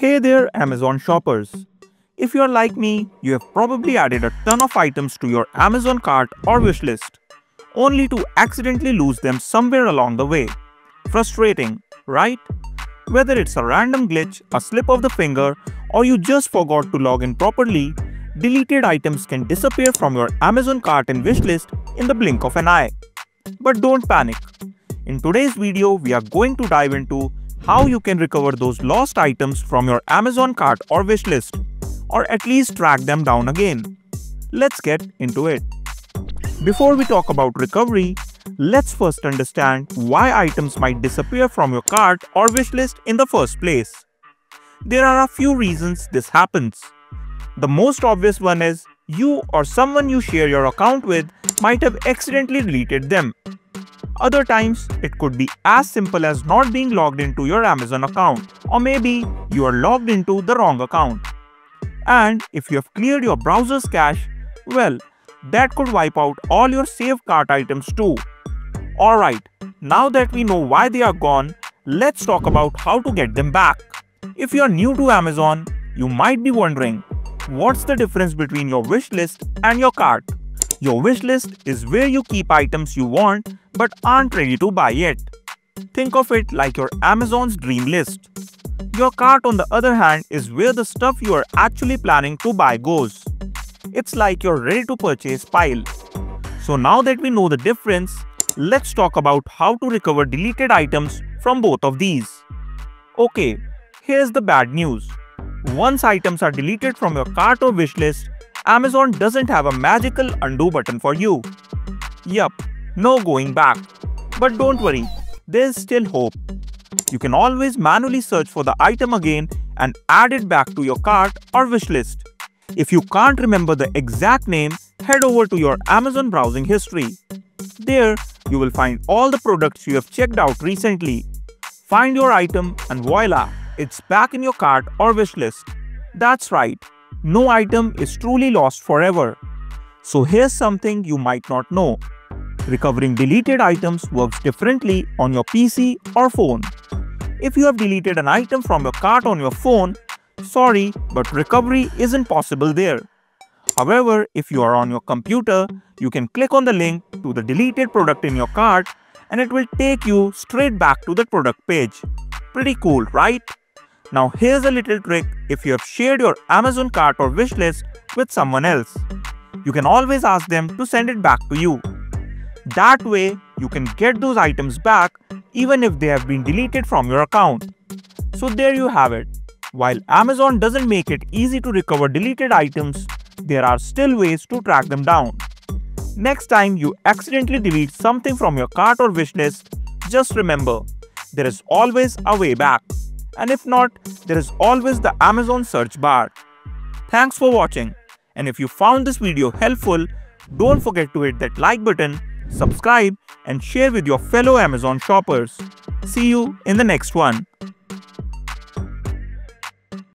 Hey there Amazon shoppers. If you're like me, you have probably added a ton of items to your Amazon cart or wishlist, only to accidentally lose them somewhere along the way. Frustrating, right? Whether it's a random glitch, a slip of the finger, or you just forgot to log in properly, deleted items can disappear from your Amazon cart and wishlist in the blink of an eye. But don't panic. In today's video, we are going to dive into how you can recover those lost items from your Amazon cart or wishlist, or at least track them down again. Let's get into it. Before we talk about recovery, let's first understand why items might disappear from your cart or wishlist in the first place. There are a few reasons this happens. The most obvious one is you or someone you share your account with might have accidentally deleted them. Other times, it could be as simple as not being logged into your Amazon account, or maybe you are logged into the wrong account. And if you have cleared your browser's cache, well, that could wipe out all your saved cart items too. Alright, now that we know why they are gone, let's talk about how to get them back. If you are new to Amazon, you might be wondering, what's the difference between your wish list and your cart? Your wish list is where you keep items you want but aren't ready to buy yet. Think of it like your Amazon's dream list. Your cart on the other hand is where the stuff you are actually planning to buy goes. It's like your ready to purchase pile. So now that we know the difference, let's talk about how to recover deleted items from both of these. Okay, here's the bad news. Once items are deleted from your cart or wishlist, Amazon doesn't have a magical undo button for you. Yup, no going back. But don't worry, there's still hope. You can always manually search for the item again and add it back to your cart or wishlist. If you can't remember the exact name, head over to your Amazon browsing history. There, you will find all the products you have checked out recently. Find your item and voila, it's back in your cart or wishlist. That's right, no item is truly lost forever. So here's something you might not know. Recovering deleted items works differently on your PC or phone. If you have deleted an item from your cart on your phone, sorry, but recovery isn't possible there. However, if you are on your computer, you can click on the link to the deleted product in your cart and it will take you straight back to the product page. Pretty cool, right? Now here's a little trick if you have shared your Amazon cart or wishlist with someone else. You can always ask them to send it back to you. That way, you can get those items back even if they have been deleted from your account. So there you have it. While Amazon doesn't make it easy to recover deleted items, there are still ways to track them down. Next time you accidentally delete something from your cart or wishlist, just remember, there is always a way back and if not, there is always the Amazon search bar. Thanks for watching and if you found this video helpful, don't forget to hit that like button, subscribe and share with your fellow Amazon shoppers. See you in the next one.